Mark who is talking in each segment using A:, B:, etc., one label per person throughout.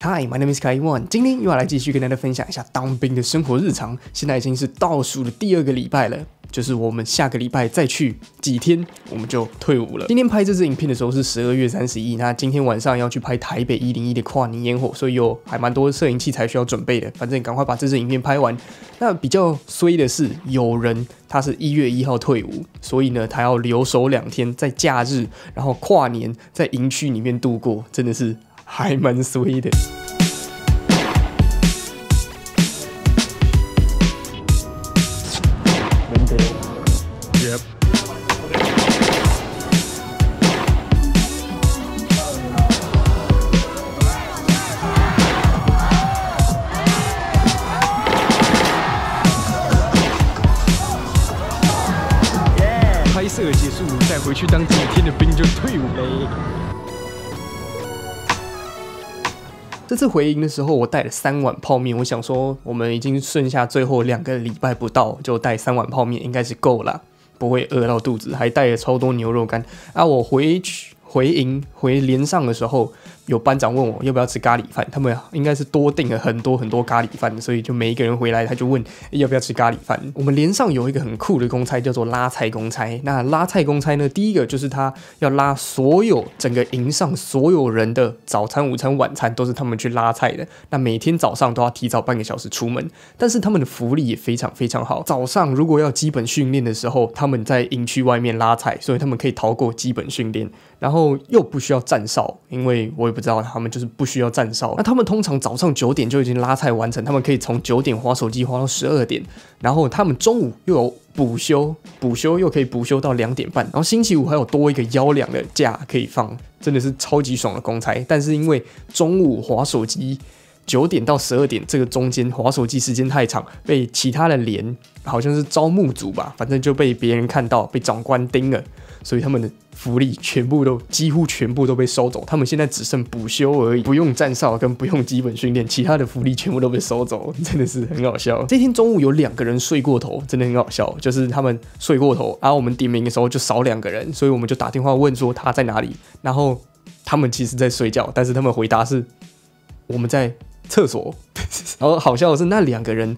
A: Hi, my name is kaiwon。今天又要来继续跟大家分享一下当兵的生活日常。现在已经是倒数的第二个礼拜了，就是我们下个礼拜再去几天，我们就退伍了。今天拍这支影片的时候是十二月三十一，那今天晚上要去拍台北一零一的跨年烟火，所以有还蛮多摄影器材需要准备的。反正赶快把这支影片拍完。那比较衰的是，有人他是一月一号退伍，所以呢，他要留守两天，在假日，然后跨年在营区里面度过，真的是。还蛮衰的。拍摄结束，再回去当这次回营的时候，我带了三碗泡面。我想说，我们已经剩下最后两个礼拜不到，就带三碗泡面应该是够了，不会饿到肚子。还带了超多牛肉干啊！我回去回营回连上的时候。有班长问我要不要吃咖喱饭，他们应该是多订了很多很多咖喱饭，所以就每一个人回来他就问要不要吃咖喱饭。我们连上有一个很酷的公差叫做拉菜公差，那拉菜公差呢，第一个就是他要拉所有整个营上所有人的早餐、午餐、晚餐都是他们去拉菜的。那每天早上都要提早半个小时出门，但是他们的福利也非常非常好。早上如果要基本训练的时候，他们在营区外面拉菜，所以他们可以逃过基本训练，然后又不需要站哨，因为我也。不知道他们就是不需要站哨，那他们通常早上九点就已经拉菜完成，他们可以从九点划手机划到十二点，然后他们中午又有补休，补休又可以补休到两点半，然后星期五还有多一个幺两的假可以放，真的是超级爽的公差。但是因为中午划手机九点到十二点这个中间划手机时间太长，被其他的连好像是招募组吧，反正就被别人看到，被长官盯了。所以他们的福利全部都几乎全部都被收走，他们现在只剩补休而已，不用站哨跟不用基本训练，其他的福利全部都被收走，真的是很好笑。这天中午有两个人睡过头，真的很好笑，就是他们睡过头，然后我们点名的时候就少两个人，所以我们就打电话问说他在哪里，然后他们其实在睡觉，但是他们回答是我们在厕所，然后好笑的是那两个人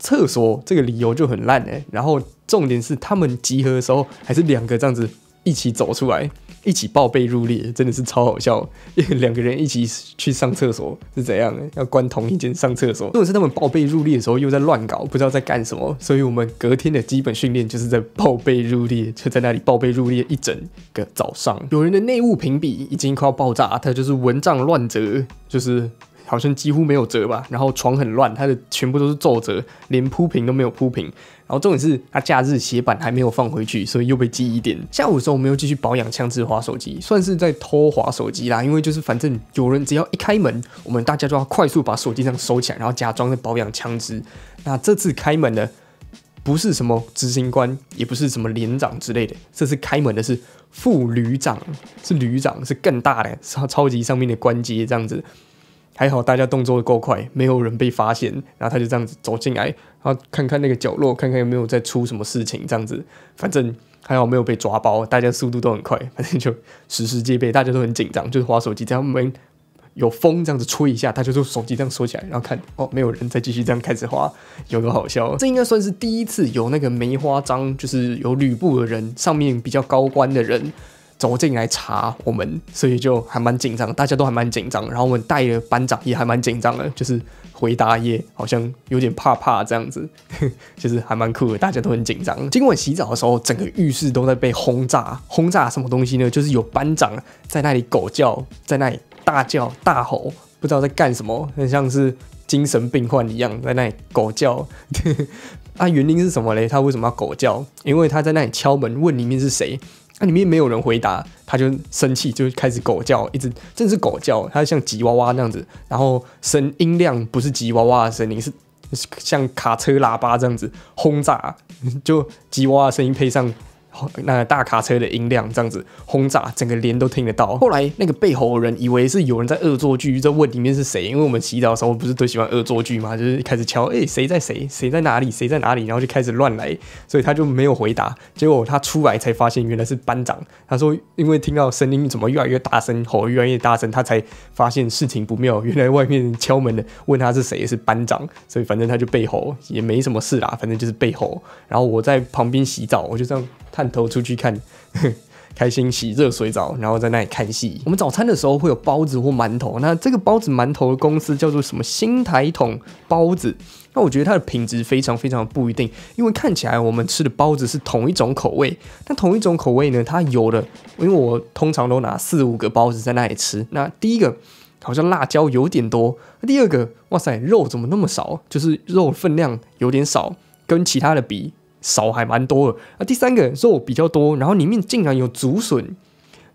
A: 厕所这个理由就很烂哎，然后重点是他们集合的时候还是两个这样子。一起走出来，一起抱被入列，真的是超好笑。两个人一起去上厕所是怎样？要关同一间上厕所。如果是他们抱被入列的时候又在乱搞，不知道在干什么。所以我们隔天的基本训练就是在抱被入列，就在那里抱被入列一整个早上。有人的内务评比已经快要爆炸，他就是蚊帐乱折，就是好像几乎没有折吧。然后床很乱，他的全部都是皱褶，连铺平都没有铺平。然后重点是，他假日鞋板还没有放回去，所以又被记一点。下午的时候，我们又继续保养枪支滑手机，算是在偷滑手机啦。因为就是反正有人只要一开门，我们大家就要快速把手机这样收起来，然后假装在保养枪支。那这次开门的不是什么执行官，也不是什么连长之类的，这次开门的是副旅长，是旅长，是更大的超超级上面的官阶这样子。还好大家动作够快，没有人被发现，然后他就这样子走进来，然后看看那个角落，看看有没有在出什么事情，这样子，反正还好没有被抓包，大家速度都很快，反正就时时戒备，大家都很紧张，就是划手机，只要门有风这样子吹一下，他就说手机这样收起来，然后看哦，没有人再继续这样开始划，有多好笑，这应该算是第一次有那个梅花章，就是有吕布的人，上面比较高官的人。走进来查我们，所以就还蛮紧张，大家都还蛮紧张。然后我们带的班长也还蛮紧张的，就是回答也好像有点怕怕这样子，其 实还蛮酷的，大家都很紧张。今晚洗澡的时候，整个浴室都在被轰炸，轰炸什么东西呢？就是有班长在那里狗叫，在那里大叫大吼，不知道在干什么，很像是精神病患一样在那里狗叫。啊，原因是什么嘞？他为什么要狗叫？因为他在那里敲门问里面是谁。那里面没有人回答，他就生气，就开始狗叫，一直真是狗叫，它像吉娃娃那样子，然后声音量不是吉娃娃的声音，是像卡车喇叭这样子轰炸，就吉娃娃声音配上那大卡车的音量这样子轰炸，整个连都听得到。后来那个被吼的人以为是有人在恶作剧，在问里面是谁，因为我们洗澡的时候不是都喜欢恶作剧嘛，就是开始敲，哎，谁在谁，谁在哪里，谁在哪里，然后就开始乱来，所以他就没有回答。结果他出来才发现原来是班长。他说，因为听到声音怎么越来越大声，吼越来越大声，他才发现事情不妙。原来外面敲门的问他是谁，是班长，所以反正他就被吼，也没什么事啦，反正就是被吼。然后我在旁边洗澡，我就这样。探头出去看，开心洗热水澡，然后在那里看戏。我们早餐的时候会有包子或馒头，那这个包子馒头的公司叫做什么新台统包子。那我觉得它的品质非常非常不一定，因为看起来我们吃的包子是同一种口味，但同一种口味呢，它有的，因为我通常都拿四五个包子在那里吃。那第一个好像辣椒有点多，第二个哇塞肉怎么那么少？就是肉分量有点少，跟其他的比。少还蛮多的啊，第三个肉比较多，然后里面竟然有竹笋，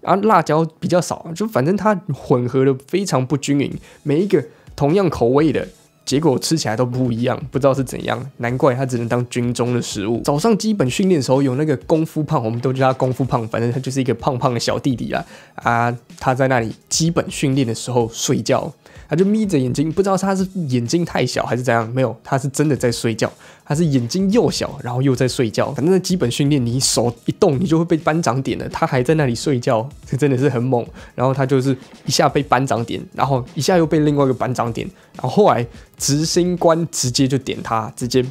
A: 然后辣椒比较少，就反正它混合的非常不均匀，每一个同样口味的结果吃起来都不一样，不知道是怎样，难怪它只能当军中的食物。早上基本训练的时候有那个功夫胖，我们都叫他功夫胖，反正他就是一个胖胖的小弟弟啦。啊，他在那里基本训练的时候睡觉。他就眯着眼睛，不知道他是眼睛太小还是怎样，没有，他是真的在睡觉。他是眼睛又小，然后又在睡觉。反正基本训练，你手一动，你就会被班长点了。他还在那里睡觉，这真的是很猛。然后他就是一下被班长点，然后一下又被另外一个班长点，然后后来执行官直接就点他，直接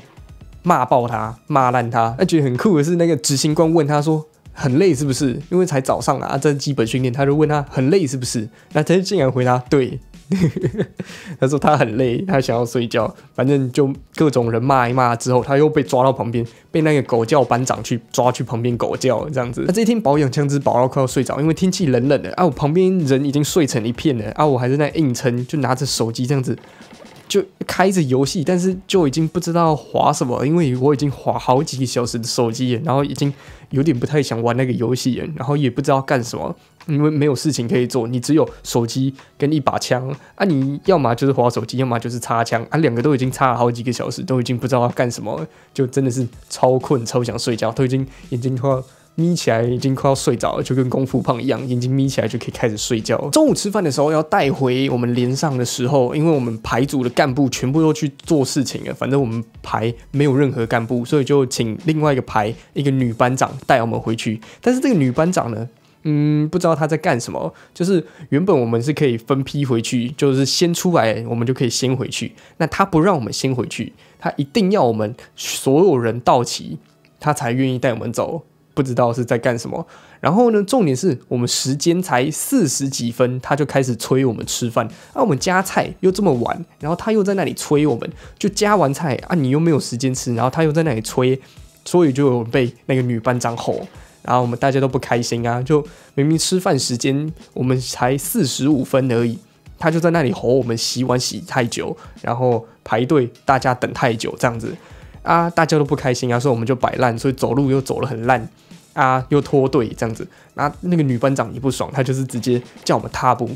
A: 骂爆他，骂烂他。那觉得很酷的是，那个执行官问他说：“很累是不是？因为才早上啊，这基本训练。”他就问他：“很累是不是？”那他就竟然回答：“对。” 他说他很累，他想要睡觉。反正就各种人骂一骂之后，他又被抓到旁边，被那个狗叫班长去抓去旁边狗叫这样子。他这一天保养枪支保到快要睡着，因为天气冷冷的啊，我旁边人已经睡成一片了啊，我还是在硬撑，就拿着手机这样子。就开着游戏，但是就已经不知道滑什么，因为我已经滑好几个小时的手机了，然后已经有点不太想玩那个游戏了，然后也不知道干什么，因为没有事情可以做，你只有手机跟一把枪啊，你要么就是滑手机，要么就是擦枪啊，两个都已经擦了好几个小时，都已经不知道要干什么，就真的是超困，超想睡觉，都已经眼睛快。眯起来已经快要睡着了，就跟功夫胖一样，眼睛眯起来就可以开始睡觉。中午吃饭的时候要带回我们连上的时候，因为我们排组的干部全部都去做事情了，反正我们排没有任何干部，所以就请另外一个排一个女班长带我们回去。但是这个女班长呢，嗯，不知道她在干什么。就是原本我们是可以分批回去，就是先出来我们就可以先回去。那她不让我们先回去，她一定要我们所有人到齐，她才愿意带我们走。不知道是在干什么，然后呢？重点是我们时间才四十几分，他就开始催我们吃饭。啊，我们夹菜又这么晚，然后他又在那里催我们，就夹完菜啊，你又没有时间吃，然后他又在那里催，所以就被那个女班长吼，然后我们大家都不开心啊。就明明吃饭时间我们才四十五分而已，他就在那里吼我们洗碗洗太久，然后排队大家等太久这样子啊，大家都不开心啊，所以我们就摆烂，所以走路又走得很烂。啊，又脱队这样子，那那个女班长也不爽，她就是直接叫我们踏步，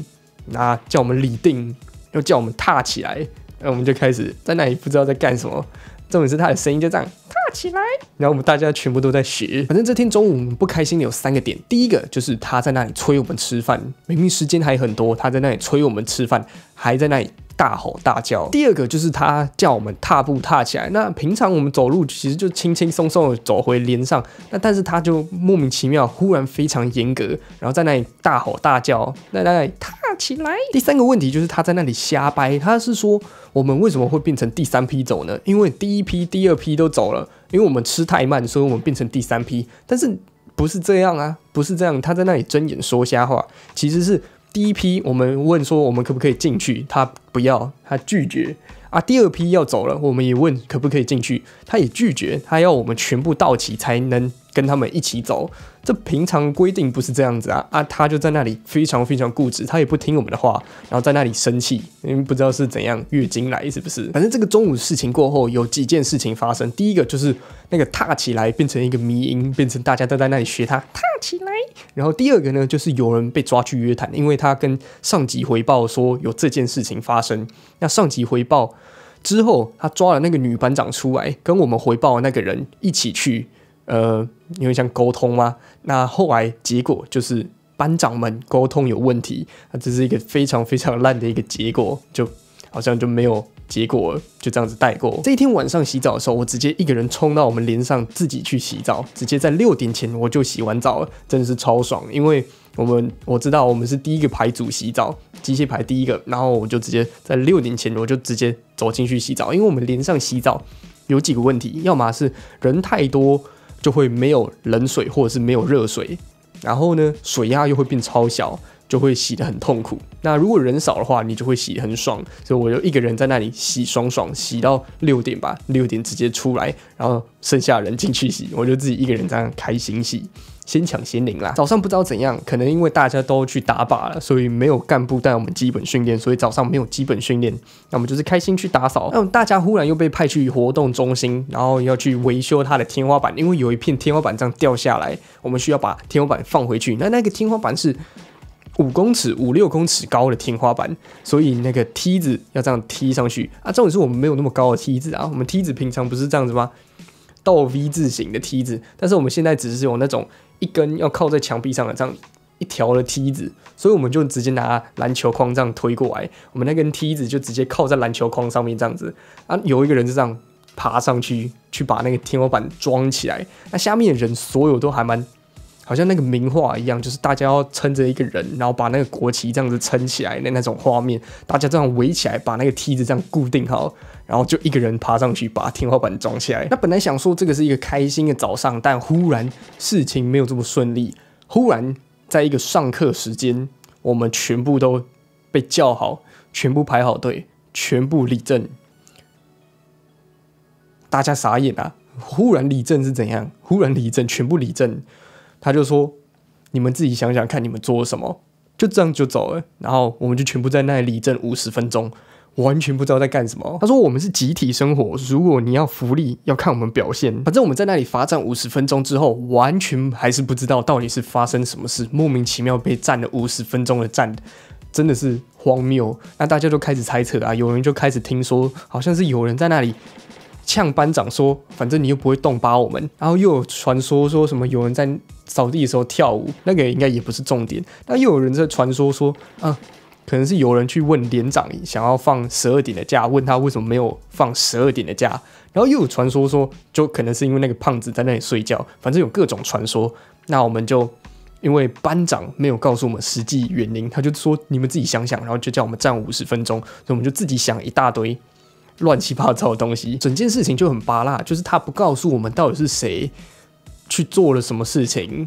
A: 那叫我们立定，又叫我们踏起来，那我们就开始在那里不知道在干什么。重点是她的声音就这样踏起来，然后我们大家全部都在学。反正这天中午我们不开心的有三个点，第一个就是她在那里催我们吃饭，明明时间还很多，她在那里催我们吃饭，还在那里。大吼大叫。第二个就是他叫我们踏步踏起来。那平常我们走路其实就轻轻松松的走回连上，那但是他就莫名其妙，忽然非常严格，然后在那里大吼大叫，在那里踏起来。第三个问题就是他在那里瞎掰，他是说我们为什么会变成第三批走呢？因为第一批、第二批都走了，因为我们吃太慢，所以我们变成第三批。但是不是这样啊？不是这样，他在那里睁眼说瞎话，其实是。第一批我们问说我们可不可以进去，他不要，他拒绝啊。第二批要走了，我们也问可不可以进去，他也拒绝，他要我们全部到齐才能跟他们一起走。这平常规定不是这样子啊啊！他就在那里非常非常固执，他也不听我们的话，然后在那里生气，因为不知道是怎样月经来是不是？反正这个中午事情过后，有几件事情发生。第一个就是那个踏起来变成一个迷音，变成大家都在那里学他踏起来。然后第二个呢，就是有人被抓去约谈，因为他跟上级回报说有这件事情发生。那上级回报之后，他抓了那个女班长出来，跟我们回报那个人一起去。呃，因为像沟通嘛。那后来结果就是班长们沟通有问题，那这是一个非常非常烂的一个结果，就好像就没有。结果就这样子带过。这一天晚上洗澡的时候，我直接一个人冲到我们连上自己去洗澡，直接在六点前我就洗完澡了，真的是超爽。因为我们我知道我们是第一个排组洗澡，机械排第一个，然后我就直接在六点前我就直接走进去洗澡。因为我们连上洗澡有几个问题，要么是人太多就会没有冷水或者是没有热水，然后呢水压又会变超小。就会洗得很痛苦。那如果人少的话，你就会洗得很爽。所以我就一个人在那里洗爽爽，洗到六点吧，六点直接出来，然后剩下人进去洗，我就自己一个人这样开心洗，先抢先领啦。早上不知道怎样，可能因为大家都去打靶了，所以没有干部带我们基本训练，所以早上没有基本训练。那我们就是开心去打扫。那大家忽然又被派去活动中心，然后要去维修它的天花板，因为有一片天花板这样掉下来，我们需要把天花板放回去。那那个天花板是。五公尺、五六公尺高的天花板，所以那个梯子要这样踢上去啊。重点是我们没有那么高的梯子啊，我们梯子平常不是这样子吗？倒 V 字形的梯子，但是我们现在只是有那种一根要靠在墙壁上的这样一条的梯子，所以我们就直接拿篮球框这样推过来，我们那根梯子就直接靠在篮球框上面这样子啊。有一个人就这样爬上去，去把那个天花板装起来，那下面的人所有都还蛮。好像那个名画一样，就是大家要撑着一个人，然后把那个国旗这样子撑起来的那种画面。大家这样围起来，把那个梯子这样固定好，然后就一个人爬上去把天花板装起来。那本来想说这个是一个开心的早上，但忽然事情没有这么顺利。忽然在一个上课时间，我们全部都被叫好，全部排好队，全部立正。大家傻眼啊！忽然立正是怎样？忽然立正，全部立正。他就说：“你们自己想想看，你们做了什么？就这样就走了。然后我们就全部在那里立正五十分钟，完全不知道在干什么。”他说：“我们是集体生活，如果你要福利，要看我们表现。反正我们在那里罚站五十分钟之后，完全还是不知道到底是发生什么事，莫名其妙被站了五十分钟的站，真的是荒谬。那大家都开始猜测啊，有人就开始听说，好像是有人在那里。”呛班长说：“反正你又不会动扒我们。”然后又有传说说什么有人在扫地的时候跳舞，那个应该也不是重点。那又有人在传说说：“啊，可能是有人去问连长，想要放十二点的假，问他为什么没有放十二点的假。”然后又有传说说，就可能是因为那个胖子在那里睡觉。反正有各种传说。那我们就因为班长没有告诉我们实际原因，他就说你们自己想想，然后就叫我们站五十分钟。所以我们就自己想一大堆。乱七八糟的东西，整件事情就很巴拉，就是他不告诉我们到底是谁去做了什么事情，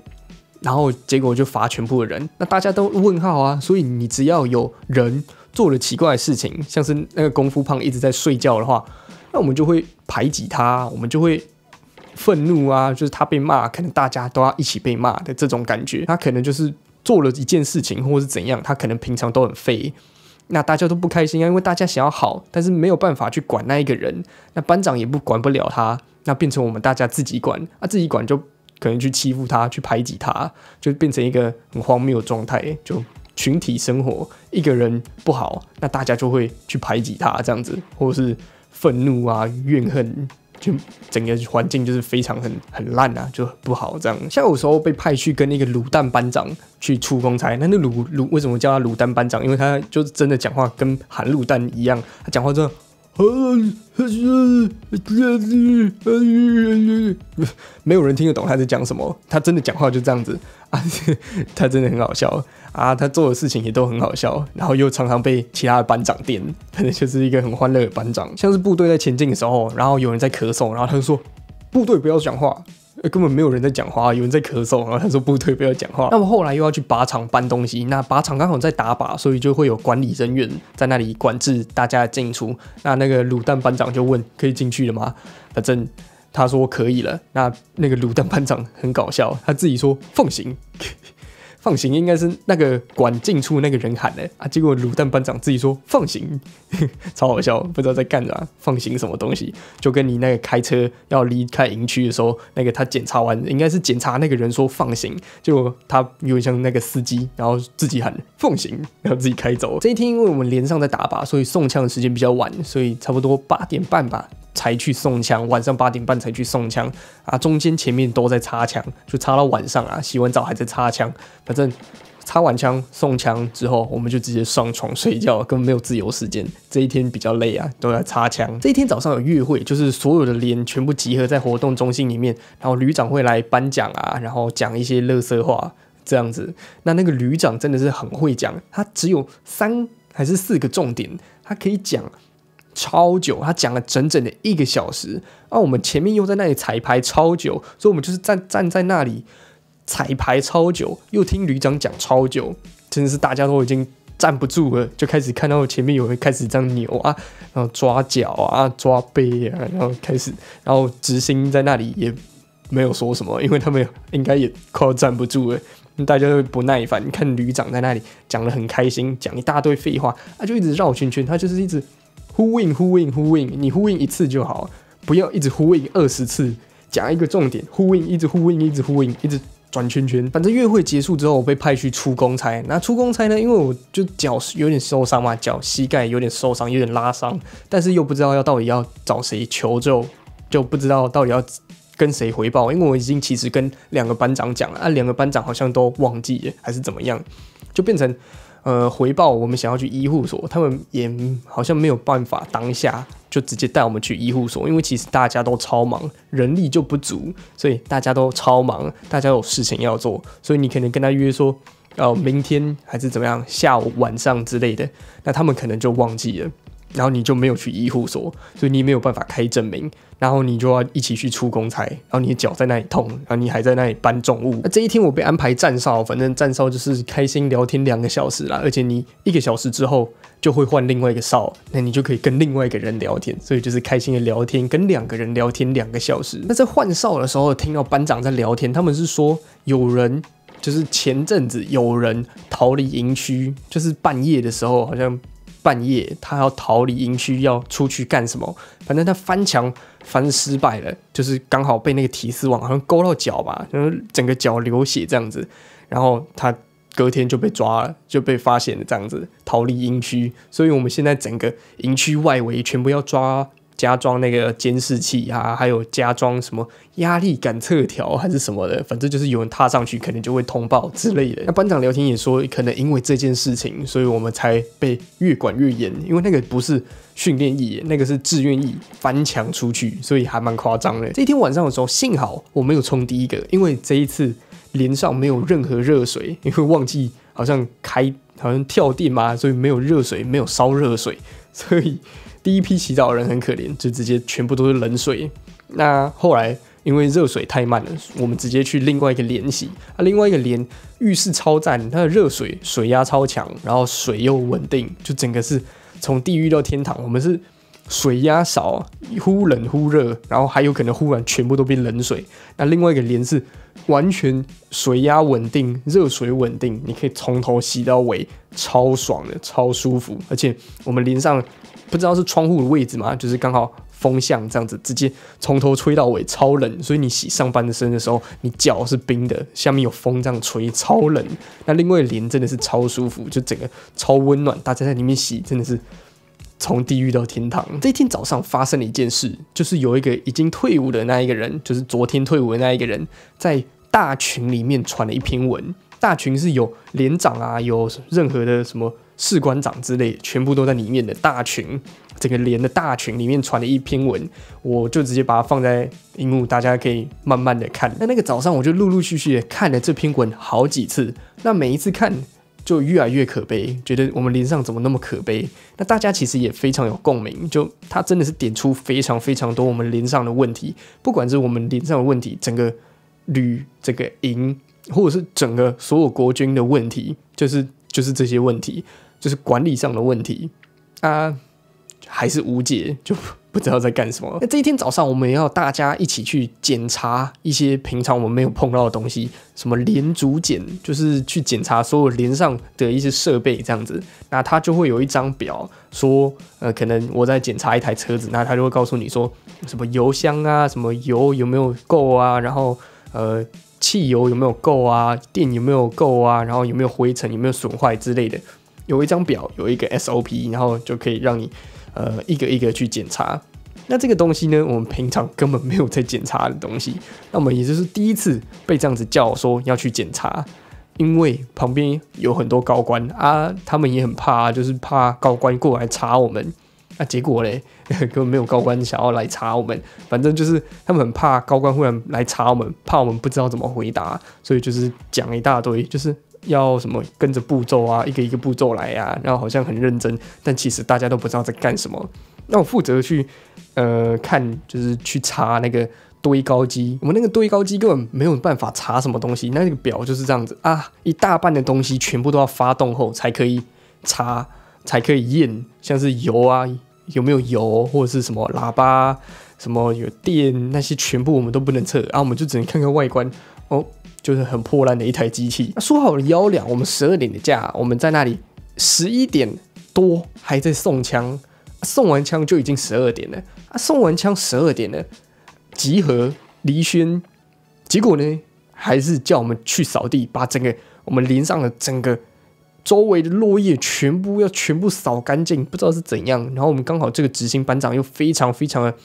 A: 然后结果就罚全部的人，那大家都问号啊。所以你只要有人做了奇怪的事情，像是那个功夫胖一直在睡觉的话，那我们就会排挤他，我们就会愤怒啊，就是他被骂，可能大家都要一起被骂的这种感觉。他可能就是做了一件事情，或是怎样，他可能平常都很废。那大家都不开心啊，因为大家想要好，但是没有办法去管那一个人，那班长也不管不了他，那变成我们大家自己管，啊自己管就可能去欺负他，去排挤他，就变成一个很荒谬的状态，就群体生活，一个人不好，那大家就会去排挤他这样子，或是愤怒啊怨恨。就整个环境就是非常很很烂啊，就不好这样。像有时候被派去跟那个卤蛋班长去出公差，那那卤卤为什么叫他卤蛋班长？因为他就真的讲话跟韩卤蛋一样，他讲话真的。没有人听得懂他在讲什么，他真的讲话就这样子啊，他真的很好笑啊，他做的事情也都很好笑，然后又常常被其他的班长电，反正就是一个很欢乐的班长。像是部队在前进的时候，然后有人在咳嗽，然后他就说：“部队不要讲话。”根本没有人在讲话，有人在咳嗽，然后他说部队不要讲话。那么后来又要去靶场搬东西，那靶场刚好在打靶，所以就会有管理人员在那里管制大家的进出。那那个卤蛋班长就问：可以进去了吗？反正他说可以了。那那个卤蛋班长很搞笑，他自己说放行。放行应该是那个管进出那个人喊的。啊，结果卤蛋班长自己说放行，超好笑，不知道在干啥，放行什么东西，就跟你那个开车要离开营区的时候，那个他检查完，应该是检查那个人说放行，就他有点像那个司机，然后自己喊放行，然后自己开走。这一天因为我们连上在打靶，所以送枪的时间比较晚，所以差不多八点半吧。才去送枪，晚上八点半才去送枪。啊，中间前面都在擦枪，就擦到晚上啊，洗完澡还在擦枪，反正。擦完枪送枪之后，我们就直接上床睡觉，根本没有自由时间。这一天比较累啊，都在擦枪。这一天早上有月会，就是所有的连全部集合在活动中心里面，然后旅长会来颁奖啊，然后讲一些乐色话这样子。那那个旅长真的是很会讲，他只有三还是四个重点，他可以讲超久，他讲了整整的一个小时。啊，我们前面又在那里彩排超久，所以我们就是站站在那里。彩排超久，又听旅长讲超久，真的是大家都已经站不住了，就开始看到前面有人开始这样扭啊，然后抓脚啊，抓背啊，然后开始，然后执行在那里也没有说什么，因为他们应该也快要站不住了，大家都不耐烦。你看旅长在那里讲的很开心，讲一大堆废话，他就一直绕圈圈，他就是一直呼应呼应呼应，你呼应一次就好，不要一直呼应二十次，讲一个重点，呼应一直呼应一直呼应一直。转圈圈，反正月会结束之后，我被派去出公差。那出公差呢？因为我就脚有点受伤嘛，脚膝盖有点受伤，有点拉伤，但是又不知道要到底要找谁求救，就不知道到底要跟谁回报。因为我已经其实跟两个班长讲了，啊，两个班长好像都忘记了，还是怎么样，就变成。呃，回报我们想要去医护所，他们也好像没有办法当下就直接带我们去医护所，因为其实大家都超忙，人力就不足，所以大家都超忙，大家有事情要做，所以你可能跟他约说，呃，明天还是怎么样，下午晚上之类的，那他们可能就忘记了。然后你就没有去医护所，所以你没有办法开证明，然后你就要一起去出公差，然后你的脚在那里痛，然后你还在那里搬重物。那这一天我被安排站哨，反正站哨就是开心聊天两个小时啦，而且你一个小时之后就会换另外一个哨，那你就可以跟另外一个人聊天，所以就是开心的聊天，跟两个人聊天两个小时。那在换哨的时候，听到班长在聊天，他们是说有人就是前阵子有人逃离营区，就是半夜的时候好像。半夜，他要逃离营区，要出去干什么？反正他翻墙翻失败了，就是刚好被那个提丝网好像勾到脚吧，然后整个脚流血这样子，然后他隔天就被抓了，就被发现了这样子逃离营区，所以我们现在整个营区外围全部要抓。加装那个监视器啊，还有加装什么压力感测条还是什么的，反正就是有人踏上去，可能就会通报之类的。那班长聊天也说，可能因为这件事情，所以我们才被越管越严，因为那个不是训练役，那个是志愿役翻墙出去，所以还蛮夸张的。这一天晚上的时候，幸好我没有冲第一个，因为这一次连上没有任何热水，因为忘记好像开好像跳电嘛，所以没有热水，没有烧热水，所以。第一批洗澡的人很可怜，就直接全部都是冷水。那后来因为热水太慢了，我们直接去另外一个连洗。啊，另外一个连浴室超赞，它的热水水压超强，然后水又稳定，就整个是从地狱到天堂。我们是水压少，忽冷忽热，然后还有可能忽然全部都变冷水。那另外一个连是完全水压稳定，热水稳定，你可以从头洗到尾，超爽的，超舒服。而且我们连上。不知道是窗户的位置嘛，就是刚好风向这样子，直接从头吹到尾，超冷。所以你洗上半身的时候，你脚是冰的，下面有风这样吹，超冷。那另外连真的是超舒服，就整个超温暖，大家在里面洗真的是从地狱到天堂。这一天早上发生了一件事，就是有一个已经退伍的那一个人，就是昨天退伍的那一个人，在大群里面传了一篇文。大群是有连长啊，有任何的什么。士官长之类，全部都在里面的大群，这个连的大群里面传了一篇文，我就直接把它放在荧幕，大家可以慢慢的看。那那个早上我就陆陆续续的看了这篇文好几次，那每一次看就越来越可悲，觉得我们连上怎么那么可悲？那大家其实也非常有共鸣，就他真的是点出非常非常多我们连上的问题，不管是我们连上的问题，整个旅这个营，或者是整个所有国军的问题，就是就是这些问题。就是管理上的问题啊，还是无解，就不知道在干什么。那这一天早上，我们要大家一起去检查一些平常我们没有碰到的东西，什么连组检，就是去检查所有连上的一些设备这样子。那他就会有一张表，说呃，可能我在检查一台车子，那他就会告诉你说，什么油箱啊，什么油有没有够啊，然后呃，汽油有没有够啊，电有没有够啊，然后有没有灰尘，有没有损坏之类的。有一张表，有一个 SOP，然后就可以让你呃一个一个去检查。那这个东西呢，我们平常根本没有在检查的东西，那我们也就是第一次被这样子叫说要去检查，因为旁边有很多高官啊，他们也很怕，就是怕高官过来查我们。那结果嘞，根本没有高官想要来查我们，反正就是他们很怕高官忽然来查我们，怕我们不知道怎么回答，所以就是讲一大堆，就是要什么跟着步骤啊，一个一个步骤来呀，然后好像很认真，但其实大家都不知道在干什么。那我负责去呃看，就是去查那个堆高机，我们那个堆高机根本没有办法查什么东西，那个表就是这样子啊，一大半的东西全部都要发动后才可以查。才可以验，像是油啊，有没有油，或者是什么喇叭，什么有电，那些全部我们都不能测，然后我们就只能看看外观，哦，就是很破烂的一台机器。说好了幺两，我们十二点的假，我们在那里十一点多还在送枪，送完枪就已经十二点了啊，送完枪十二点了，集合离轩，结果呢，还是叫我们去扫地，把整个我们连上了整个。周围的落叶全部要全部扫干净，不知道是怎样。然后我们刚好这个执行班长又非常非常的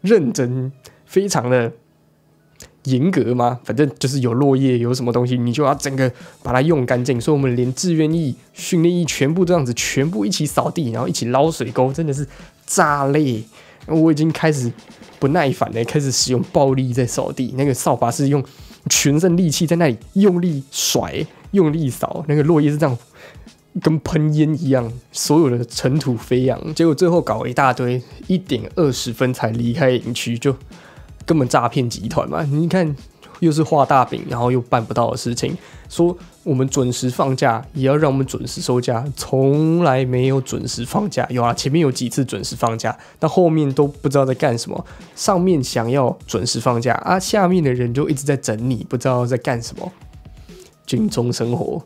A: 认真，非常的严格吗。反正就是有落叶有什么东西，你就要整个把它用干净。所以我们连志愿役、训练役全部这样子，全部一起扫地，然后一起捞水沟，真的是炸裂。我已经开始不耐烦了，开始使用暴力在扫地。那个扫把是用全身力气在那里用力甩。用力扫那个落叶是这样，跟喷烟一样，所有的尘土飞扬。结果最后搞一大堆，一点二十分才离开营区，就根本诈骗集团嘛！你看，又是画大饼，然后又办不到的事情。说我们准时放假，也要让我们准时收假，从来没有准时放假。有啊，前面有几次准时放假，但后面都不知道在干什么。上面想要准时放假啊，下面的人就一直在整你，不知道在干什么。军中生活。